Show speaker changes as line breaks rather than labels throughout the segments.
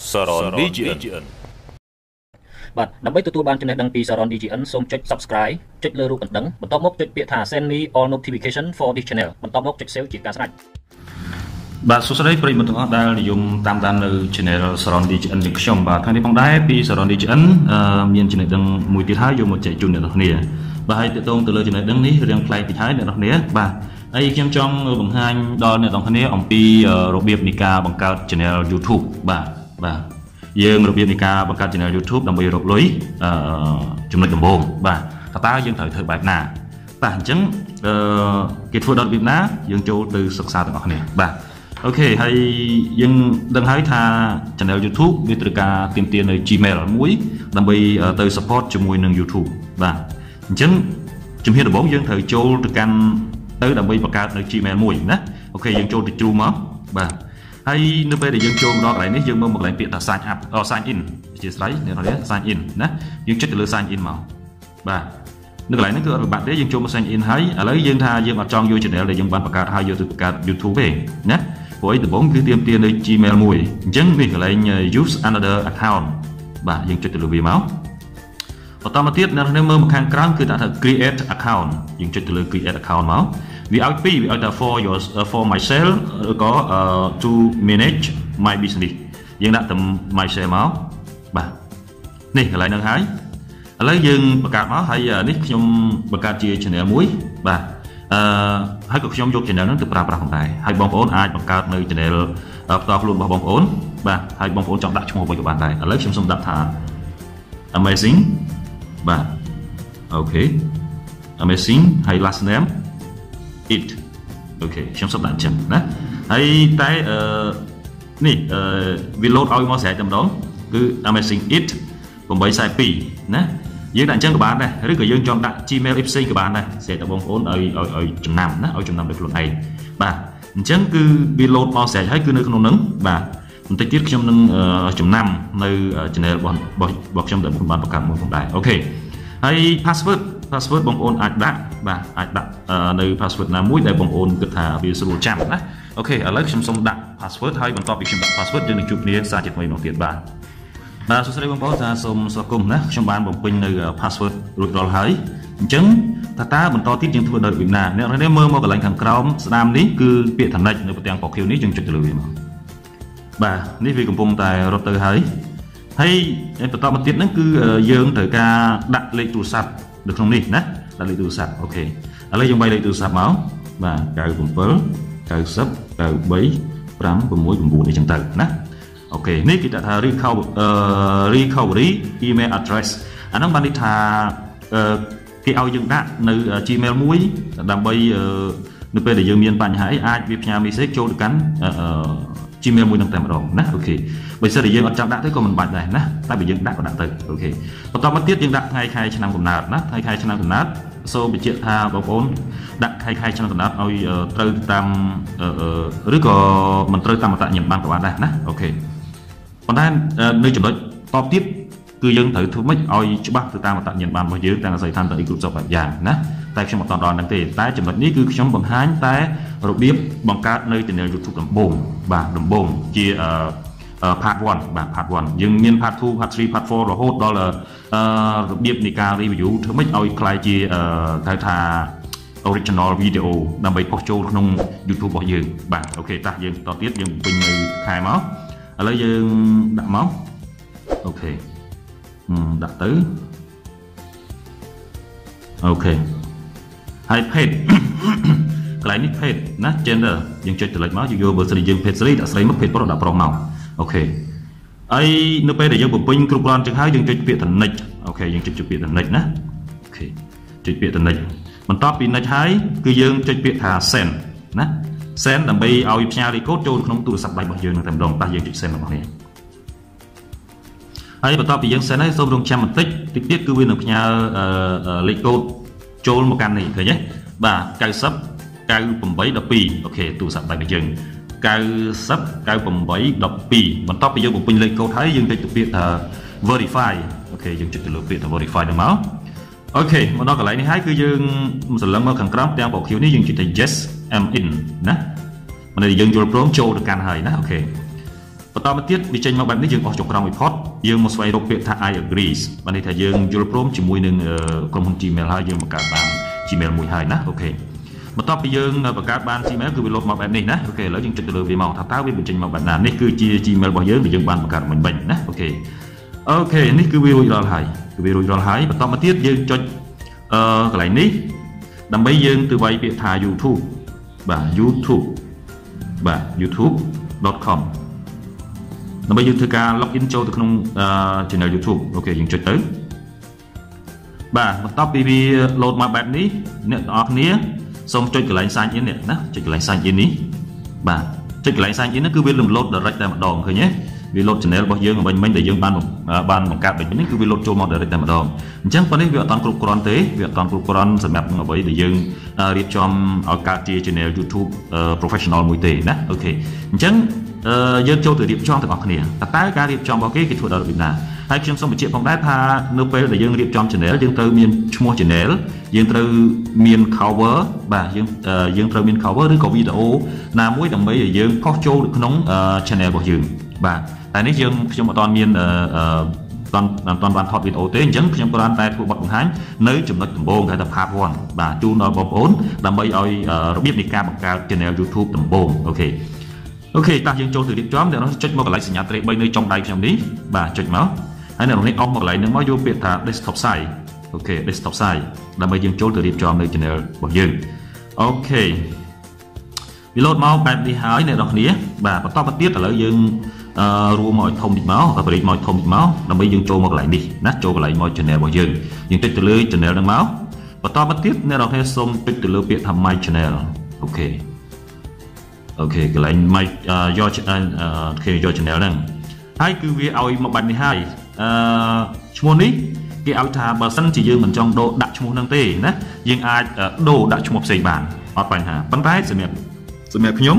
Saron DGN
បាទដើម្បីទទួលបានចំណេះដឹងពី Saron DGN សូមចុច Subscribe ចុចលើរូបកណ្ដឹងបន្ទាប់មកចុចពាក្យថា Send me all notification for this channel បន្ទាប់មកចុច Save ជាការស្រេច
បាទសួស្តីប្រិយមិត្តទាំងអស់ដែលនិយមតាមដាននៅ Channel Saron DGN របស់ខ្ញុំបាទថ្ងៃនេះផងដែរពី Saron DGN អឺមានចំណេះដឹងមួយទៀតហើយយកមកចែកជូនអ្នកនរគ្នាបាទហើយតកតងទៅលើចំណេះដឹងនេះរឿងប្លែកតិចហើយអ្នកនរគ្នាបាទហើយខ្ញុំចង់បង្ហាញដល់អ្នកនរគ្នាអំពីរបៀបនៃការបង្កើត Channel YouTube បាទ បាទយើងរបៀបនៃការបង្កើត Channel YouTube ដើម្បីរកលុយអឺចំណុចដំបូងបាទតើតើយើងត្រូវធ្វើបែបណាបាទអញ្ចឹងអឺគេធ្វើដល់របៀបណា យើងចូលទៅសិក្សាទាំងអស់គ្នាបាទអូខេហើយយើងដឹងហើយថា channel YouTube វាត្រូវការទាមទារនៅ Gmail មួយដើម្បីទៅ support ជាមួយនឹង YouTube បាទអញ្ចឹងជំហានដំបូងយើងត្រូវចូលទៅកាន់ទៅដើម្បីបង្កើតនៅ Gmail មួយណាអូខេយើងចូលទៅជ្រូមកបាទ ហើយនៅពេលដែលយើងចូលមកដល់កន្លែងនេះយើងមើលមកកន្លែងពាក្យថា sign up អ sign in អធិស្ឋានអ្នកនរ sign in ណាយើងចុចទៅលើ sign in មកបាទនៅកន្លែងនេះគឺអត់ពិបាកទេយើងចូលមក sign in ហើយឥឡូវយើងថាយើងអត់ចង់យក channel ដែលយើងបានបង្កើតហើយយកទៅបង្កើត YouTube ទេណាព្រោះអីដំបូងគឺទាមទារនៅ Gmail មួយអញ្ចឹងនេះកន្លែង use another account បាទយើងចុចទៅលើវាមកបន្តមកទៀតនៅក្នុងមើលមកខាងក្រោមគឺដាក់ថា create account យើងចុចទៅលើ create account មក វាឲ្យពីរវាឲ្យថា for your for myself ឬក៏ to manage my business យើងដាក់ទៅ myself មកបាទនេះកន្លែងហ្នឹងហើយឥឡូវយើងបង្កើតមកហើយនេះខ្ញុំបង្កើតជា channel មួយបាទអឺហើយក៏ខ្ញុំយក channel ហ្នឹងទៅប្រើប្រាស់ផងដែរហើយបងប្អូនអាចបង្កើតនៅ channel ផ្ទាល់ខ្លួនរបស់បងប្អូនបាទហើយបងប្អូនចង់ដាក់ឈ្មោះអ្វីក៏បានដែរឥឡូវខ្ញុំសូមដាក់ថា amazing បាទអូខេ amazing ហើយ last name it អូខេខ្ញុំសូមដាក់អញ្ចឹងណាហើយតែអឺនេះអឺវា load ឲ្យមកស្រេចតែម្ដងគឺ amazing it 842ណាយើងដាក់អញ្ចឹងក៏បានដែរឬក៏យើងចង់ដាក់ Gmail ផ្សេងក៏បានដែរស្រេចតែបងប្អូនឲ្យឲ្យឲ្យចំណាំណាឲ្យចំណាំដោយខ្លួនឯងបាទអញ្ចឹងគឺវា load មកស្រេចហើយគឺនៅក្នុងហ្នឹងបាទបន្តិចទៀតខ្ញុំនឹងចំណាំនៅ channel របស់របស់ខ្ញុំដែលខ្ញុំបានបង្កើតមួយផងដែរអូខេហើយ password password បងប្អូនអាចដាក់បាទអាចដាក់នៅ password ណាមួយដែលបងប្អូនគិតថាវាស្រួលចាំណាអូខេឥឡូវខ្ញុំសូមដាក់ password ហើយបន្ទាប់ពីខ្ញុំដាក់ password យើងនឹងជួបគ្នាសារជាថ្មីមកទៀតបាទបាទសួស្តីបងប្អូនថាសូមស្វាគមន៍ណាខ្ញុំបានបំពេញនៅ password រួចរាល់ហើយអញ្ចឹងតើតើបន្តទៀតយើងធ្វើដោយរបៀបណាអ្នកនេះមើលមកកន្លែងខាងក្រោមស្ដាមនេះគឺពាក្យ Connect នៅប្រទាំងពណ៌ខៀវនេះយើងចុចទៅលើវាមកបាទនេះវាកំពុងតែរត់ទៅហើយហើយបន្តមកទៀតហ្នឹងគឺយើងត្រូវការដាក់លេខទូរស័ព្ទ នៅក្នុងនេះណាដាក់លេខទូរស័ព្ទអូខេឥឡូវយើងបាយលេខទូរស័ព្ទមកបាទ97 90 93 569អីចឹងទៅណាអូខេនេះគេដាក់ថា recovery recovery email address អាហ្នឹងបានន័យថាគេឲ្យយើងដាក់នៅ Gmail មួយដើម្បីនៅពេលដែលយើងមានបញ្ហាអីអាចវាផ្ញើ message ចូលទៅកាន់ Gmail មួយនឹងតែម្ដងណាអូខេ បើសិនជាយើងអត់ចង់ដាក់ទៅក៏មិនបាច់ដែរណាតែបើយើងដាក់ក៏ដាក់ទៅអូខេបន្តមកទៀតយើងដាក់ថ្ងៃខែឆ្នាំកំណើតណាថ្ងៃខែឆ្នាំកំណើតសូមបញ្ជាក់ថាបងប្អូនដាក់ខែខែឆ្នាំកំណើតឲ្យត្រូវតាមឬក៏មិនត្រូវតាមអត្តញ្ញាណបានក៏បានដែរណាអូខេប៉ុន្តែនៅចំណុចតបទៀតគឺយើងត្រូវធ្វើម៉េចឲ្យច្បាស់ទៅតាមអត្តញ្ញាណបានរបស់យើងទាំងអាស័យដ្ឋានទាំងអីគ្រប់សពបែបយ៉ាងណាតែខ្ញុំមិនតន់ដល់ហ្នឹងទេតែចំណុចនេះគឺខ្ញុំបង្ហាញតែរបៀបបង្កើតនៅ channel YouTube ដំបូងបាទដំបូងជាអឺ part 1បាទ part 1យើងមាន part 2 part 3 part 4រហូតដល់អឺរបៀបនៃការ review ធ្វើម៉េចឲ្យคล้ายជាអឺហៅថា original video ដើម្បីផុសចូលក្នុង YouTube របស់យើងបាទអូខេតោះយើងតទៀតយើងពេញនៅខែមកឥឡូវយើងដាក់មកអូខេដាក់ទៅអូខេហើយ page កន្លែងនេះ page ណា gender យើងចុច delete មកយើងយកបើស្រីយើង page ស្រីដាក់ស្រីមក page ប្រុសដាក់ប្រុសមក OK ហើយនៅពេលដែលយើងបំពេញគ្រប់គ្រាន់ចឹងហើយយើងចុចពាក្យ tonic OK យើងចុចពាក្យ ថា next ណា OK ចុចពាក្យ ថា next បន្ទាប់ពី nick ហើយគឺយើងចុចពាក្យថា send ណា send ដើម្បីឲ្យផ្ញើ record ចូលក្នុងទូរស័ព្ទដៃរបស់យើងនឹងតែម្ដងតោះយើងចុច send របស់នេះហើយបន្ទាប់ពីយើង send ហើយសូមរងចាំបន្តិចតិចទៀតគឺវានឹងផ្ញើលេខកូដចូលមកកាន់នេះឃើញទេបាទ90 98 12 OK ទូរស័ព្ទដៃរបស់យើង 90 98 12បន្ទាប់ពីយើងបំពេញលេខកូដហើយយើងចុចទៅពាក្យថា verify OK យើងចុចទៅលើពាក្យថា verify ហ្នឹងមក OK មកដល់កន្លែងនេះហើយគឺយើងសន្លឹងមកខាងក្រោមទាំងបក Q នេះយើងចុចទៅ yes I'm in ណាមិនដែលយើងយល់ព្រមចូលទៅកាន់ហើយណា OK បន្តមកទៀតវាចេញមកបែបនេះយើងអស់ចុងក្រោម report យើងមកស្វែងរកពាក្យថា I agree បានន័យថាយើងយល់ព្រមជាមួយនឹងក្រុមហ៊ុន Gmail ហើយយើងបង្កើតបាន Gmail មួយហើយណា OK បន្ទាប់ពីយើងបង្កើតបាន Gmail គឺវាលោតមកបែបនេះណា OK ឥឡូវយើងចុចទៅលើវាមកថាតើវាបញ្ចេញមកបែបណានេះគឺជា Gmail របស់យើងដែលយើងបានបង្កើតមិញមិញណា OKអូខេនេះគឺវារួចរាល់ហើយគឺវារួចរាល់ហើយបន្តមកទៀតយើងចុចអឺកន្លែងនេះដើម្បីយើងទៅវាយពាក្យថា YouTube បាទ YouTube បាទ youtube.com ដើម្បីយើងធ្វើការ login ចូលទៅក្នុង channel YouTube អូខេយើងចុចទៅបាទបន្ទាប់ពីវា load មកបែបនេះអ្នកទាំងអស់គ្នា សូមចុចកន្លែង sign in នេះណាចុចកន្លែង sign in នេះបាទចុចកន្លែង sign in ហ្នឹងគឺវារំលោត direct តែម្ដងឃើញទេវា load channel របស់យើងវិញមិញដែលយើងបានបានបង្កើតវិញនេះគឺវា load ចូលមក direct តែម្ដងអញ្ចឹងប៉ុណ្នេះវាអត់តាន់គ្រប់គ្រាន់ទេវាអត់តាន់គ្រប់គ្រាន់សម្រាប់អ្វីដែលយើងរៀបចំឲ្យកើតជា channel YouTube professional មួយទេណាអូខេអញ្ចឹងយើងចូលទៅរៀបចំទាំងអស់គ្នាតើតើការរៀបចំរបស់គេគេធ្វើដល់របៀបណា ហើយខ្ញុំសូមបញ្ជាក់ផងដែរថានៅពេលដែលយើងរៀបចំ channel យើងត្រូវមានឈ្មោះ channel យើងត្រូវមាន cover បាទយើងយើងត្រូវមាន cover ឬក៏វីដេអូណាមួយដើម្បីឲ្យយើងផុសចូលនៅក្នុង channel របស់យើងបាទតែនេះយើងខ្ញុំអត់ទាន់មានអឺតន់តន់បានថតវីដេអូទេអញ្ចឹងខ្ញុំគ្រាន់តែធ្វើបទបង្ហាញនៅចំណុចដំបូងគេថា part 1បាទជូនដល់បងប្អូនដើម្បីឲ្យរបៀបនៃការបង្កើត channel YouTube ដំបូងអូខេអូខេតោះយើងចូលទៅរៀបចំអ្នកនោះចុចមកកន្លែងសញ្ញាត្រេ3នៅចុងដៃខ្ញុំនេះបាទចុចមក ហើយអ្នកនេះអស់មកកន្លែងហ្នឹងមកយកពាក្យថា desktop site OK desktop site ដើម្បីយើងចូលទៅរៀបចំនៅ channel របស់យើង OK វាលោតមកបែបនេះហើយអ្នកនរគ្នាបាទបន្តមកទៀតឥឡូវយើងអឺ zoom មកឲ្យធំតិចមកអាប្រេកមកធំតិចមកដើម្បីយើងចូលមកកន្លែងនេះណាចូលកន្លែងមក channel របស់យើងយើងចុចទៅលើ channel ហ្នឹងមកបន្តមកទៀតអ្នកនរគ្នាសូមចុចទៅលើពាក្យថា my channel OK OK កន្លែង my យកគេយក channel ហ្នឹងហើយគឺវាឲ្យមកបាត់នេះហើយ អឺឈ្មោះនេះគេឲ្យថាបើសិនជាយើងមិនចង់ដូរដាក់ឈ្មោះហ្នឹងទេណាយើងអាចដូរដាក់ឈ្មោះផ្សេងបានអត់បញ្ហាប៉ុន្តែសម្រាប់សម្រាប់ខ្ញុំ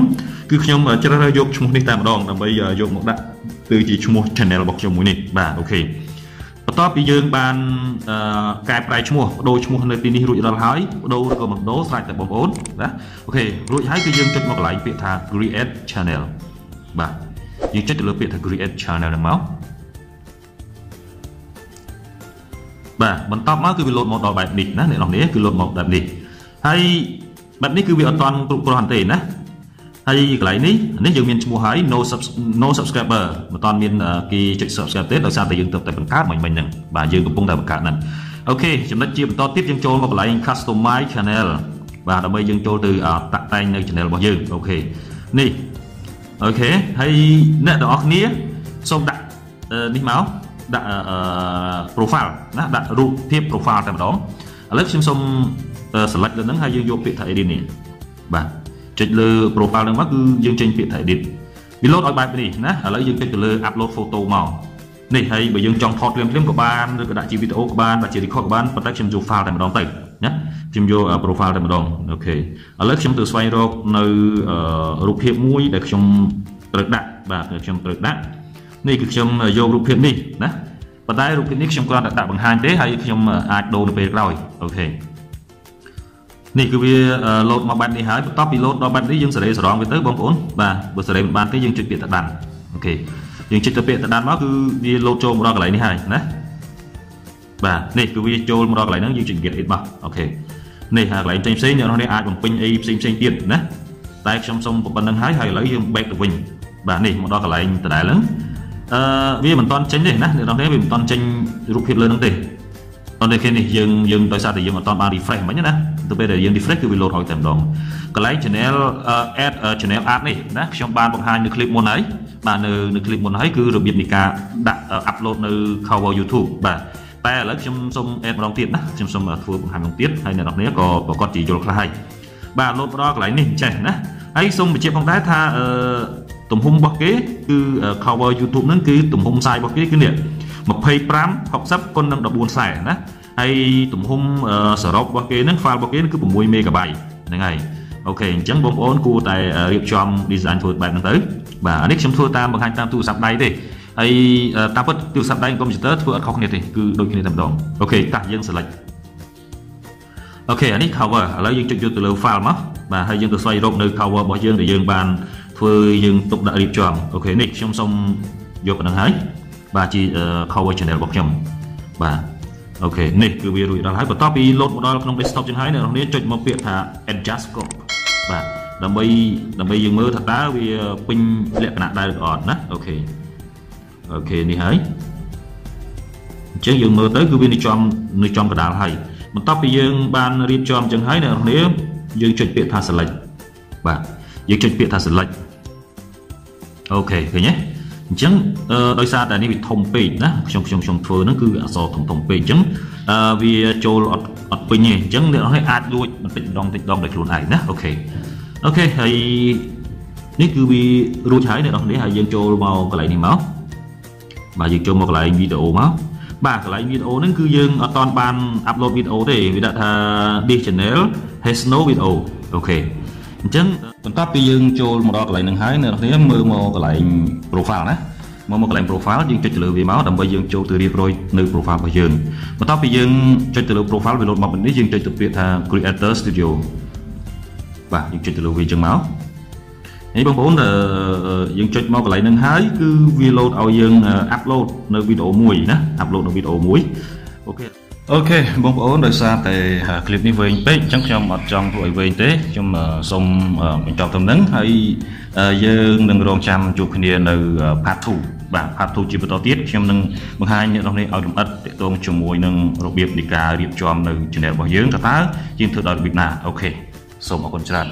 គឺខ្ញុំជ្រើសរើសយកឈ្មោះនេះតែម្ដងដើម្បីយកមកដាក់ទៅជាឈ្មោះ channel របស់ខ្ញុំមួយនេះបាទអូខេបន្ទាប់ពីយើងបានកែប្រែឈ្មោះបដូរឈ្មោះនៅទីនេះរួចរាល់ហើយបដូរឬក៏មិនបដូរស្រេចតែបងប្អូនណាអូខេរួចហើយគឺយើងចុចមកកន្លែងពាក្យថា create channel បាទយើងចុចទៅលើពាក្យថា create channel ហ្នឹងមក បាទបន្ទាប់មកគឺវាលោតមកដល់បែបនេះណាអ្នកនរនេះគឺលោតមកបែបនេះហើយបែបនេះគឺវាអត់តាន់គ្រប់គ្រាន់ទេណាហើយកន្លែងនេះនេះយើងមានឈ្មោះហើយ no no subscriber មិនតាន់មានគេចុច subscribe ទេដោយសារតែយើងទៅតែបង្កើតមិញមិញហ្នឹងបាទយើងកំពុងតែបង្កើតហ្នឹងអូខេចំណុចជាបន្តទៀតយើងចូលមកកន្លែង customize channel បាទដើម្បីយើងចូលទៅតាក់តែងនៅ channel របស់យើងអូខេនេះអូខេហើយអ្នកទាំងអស់គ្នាសូមដាក់នេះមក ដាក់ profile ណាដាក់រូបភាព profile តែម្ដងឥឡូវខ្ញុំសូម select លើហ្នឹងហើយយើងយកពាក្យថា edit នេះបាទចុចលើ profile ហ្នឹងមកគឺយើងចេញពាក្យថា edit វា load ឲ្យបែបនេះណាឥឡូវយើងចុចទៅលើ upload photo មកនេះហើយបើយើងចង់ថតភ្លាមភ្លាមក៏បានឬក៏ដាក់ជាវីដេអូក៏បានដាក់ជា record ក៏បានប៉ុន្តែខ្ញុំយក file តែម្ដងទៅណាខ្ញុំយក profile តែម្ដង OK ឥឡូវខ្ញុំទៅស្វែងរកនៅរូបភាពមួយដែលខ្ញុំត្រូវដាក់បាទខ្ញុំត្រូវដាក់ នេះគឺខ្ញុំយករូបភាពនេះណាប៉ុន្តែរូបភាពនេះខ្ញុំគ្រាន់តែដាក់បង្ហាញទេហើយខ្ញុំអាចដូរនៅពេលក្រោយ OK នេះគឺវា load មកបែបនេះហើយបន្ទាប់ពី load ដល់បែបនេះយើងសេរីសរងវាទៅបងប្អូនបាទបើសេរីមិនបានទេយើងចុចពាក្យថា done OK យើងចុចទៅពាក្យថា done មកគឺវា load ចូលមកដល់កន្លែងនេះហើយណាបាទនេះគឺវាចូលមកដល់កន្លែងហ្នឹងយើងចុច get it មកអូខេនេះហើយកន្លែងផ្សេងផ្សេងអ្នកនរនេះអាចបំពេញអីផ្សេងផ្សេងទៀតណាតែខ្ញុំសូមប៉ុណ្្នឹងហើយហើយឥឡូវយើង back ទៅវិញបាទនេះមកដល់កន្លែងដដែលហ្នឹង អឺវាមិនតាន់ចេញទេណាអ្នកនរនេះវាមិនតាន់ចេញរូបភាពលើហ្នឹងទេតោះនេះគេនេះយើងយើងដោយសារតែយើងអត់តាន់បាន refresh មិញណាទៅពេលដែលយើង refresh គឺវា load ឲ្យតែម្ដងកន្លែង channel add channel art នេះណាខ្ញុំបានបង្ហាញនៅ clip មុនហើយបាទនៅនៅ clip មុនហើយគឺរបៀបនៃការដាក់ upload នៅ cover YouTube បាទតែឥឡូវខ្ញុំសូម add ម្ដងទៀតណាខ្ញុំសូមធ្វើបង្ហាញម្ដងទៀតហើយអ្នកនរគ្នាក៏ប្រកាសជាយល់ខ្លះហើយបាទ load ម្ដងកន្លែងនេះចេះណាហើយសូមបញ្ជាក់ផងដែរថាអឺ ទំហំរបស់គេគឺ cover YouTube ហ្នឹងគឺទំហំ size របស់គេគឺនេះ25 60គុណនឹង14ខ្សែណាហើយទំហំសរុបរបស់គេហ្នឹង file របស់គេគឺ6 MB ហ្នឹងហើយអូខេអញ្ចឹងបងប្អូនគួរតែរៀបចំ design ធ្វើបែបហ្នឹងទៅបាទនេះខ្ញុំធ្វើតាមបង្ហាញតាមទូរស័ព្ទដៃទេហើយតាមពិតទូរស័ព្ទដៃកុំព្យូទ័រធ្វើអត់ខុសគ្នាទេគឺដូចគ្នាតែម្ដង OK តាស់យើង select OK អានេះ cover ឥឡូវយើងចុចយកទៅលើ file មកបាទហើយយើងទៅស្វែងរកនៅ cover របស់យើងដែលយើងបាន ធ្វើធ្វើយើងទុកដាក់រៀបចំ OK នេះខ្ញុំសូមយកប៉ុណ្ណឹងហើយបាទជា cover channel របស់ខ្ញុំបាទ OK នេះគឺវារួចដល់ហើយបន្ទាប់ពី load មកដល់ក្នុង desktop ចឹងហើយអ្នកនរគ្នាចុចមកពាក្យថា adjust crop បាទដើម្បីដើម្បីយើងមើលថាតើវាពេញលក្ខណៈដែរឬអត់ណា OK OK នេះហើយអញ្ចឹងយើងមើលទៅគឺវានៅចំនៅចំកណ្ដាលហើយបន្ទាប់ពីយើងបានរៀបចំអញ្ចឹងហើយអ្នកនរគ្នាយើងចុចពាក្យថា select បាទយើងចុចពាក្យថា select អូខេឃើញទេអញ្ចឹងដោយសារតែនេះវាធំពេកណាខ្ញុំខ្ញុំខ្ញុំធ្វើហ្នឹងគឺអក្សរធំធំពេកអញ្ចឹងវាចូលអត់អត់ពេញទេអញ្ចឹងអ្នកនរគ្នាអាចលួចបន្តិចម្ដងបន្តិចម្ដងដោយខ្លួនឯងណា OK OK ហើយនេះគឺវារួចហើយអ្នកនរគ្នាហើយយើងចូលមកកន្លែងនេះមកបាទយើងចូលមកកន្លែងវីដេអូមកបាទកន្លែងវីដេអូហ្នឹងគឺយើងអត់តាន់បាន upload វីដេអូទេវាដាក់ថា this channel has no video អូខេ អញ្ចឹងបន្ទាប់ពីយើងចូលមកដល់កន្លែងហ្នឹងហើយអ្នកនរមើលមកកន្លែង profile ណាមកមកកន្លែង profile យើងចុចទៅលើវាមកដើម្បីយើងចូលទៅរៀបរយនៅ profile របស់យើងបន្ទាប់ពីយើងចុចទៅលើ profile វាលោតមកនេះយើងចុចទៅពាក្យថា creator studio បាទយើងចុចទៅលើវាអញ្ចឹងមកនេះបងប្អូនយើងចុចមកកន្លែងហ្នឹងហើយគឺវា load ឲ្យយើង upload នៅវីដេអូមួយណា upload នៅវីដេអូមួយអូខេ អូខេបងប្អូនដោយសារតែคลิปនេះវែងពេកអញ្ចឹងខ្ញុំអត់ចង់ធ្វើឲ្យវែងទេខ្ញុំសូមបញ្ចប់ត្រឹមហ្នឹងហើយយើងនឹងរងចាំជួបគ្នានៅ part 2បាទ part 2ជាបន្តទៀតខ្ញុំនឹងបង្ហាញអ្នកនរនេះឲ្យលម្អិតទាក់ទងជាមួយនឹងរបៀបនៃការរៀបចំនៅ channel របស់យើងតើតើយើងធ្វើដោយរបៀបណាអូខេសូមអរគុណច្រើន